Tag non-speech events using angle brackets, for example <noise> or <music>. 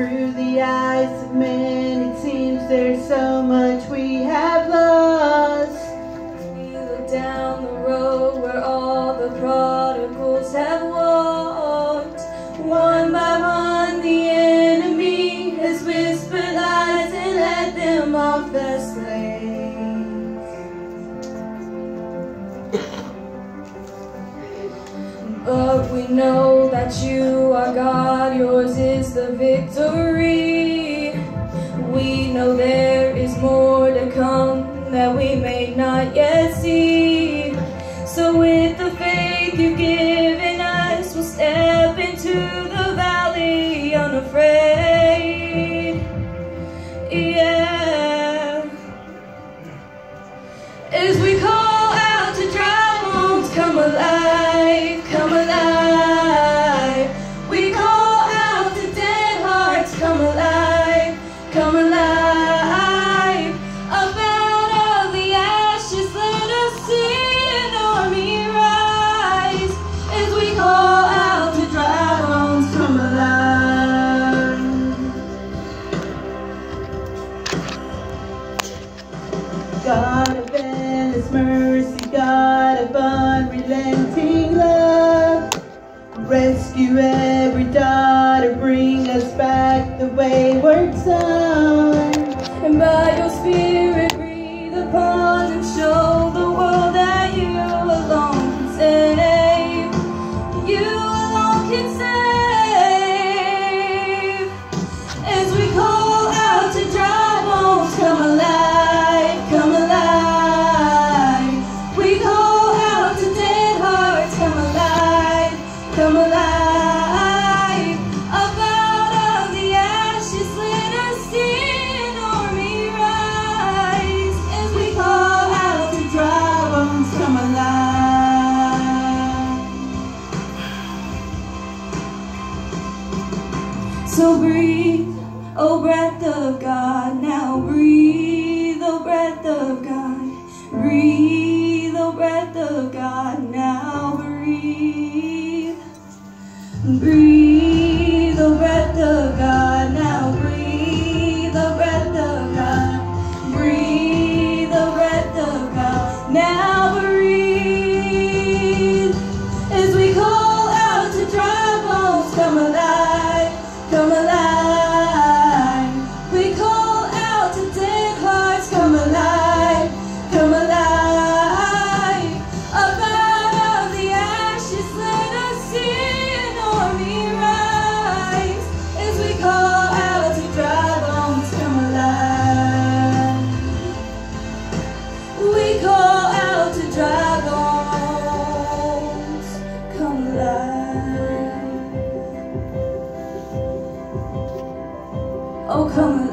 lives of men, it seems there's so much we have lost. We look down the road where all the prodigals have walked. One by one, the enemy has whispered lies and led them off the slaves. <coughs> But we know that you the victory. We know there is more to come that we may not yet see. So with the faith you've given us, we'll step into the valley unafraid. Yeah. As we call out to dry bones, come alive, God of endless mercy, God of unrelenting love. Rescue every daughter, bring us back the wayward son. So breathe, oh breath of God, now breathe, oh breath of God. Breathe, oh breath of God, come alive. Oh, come.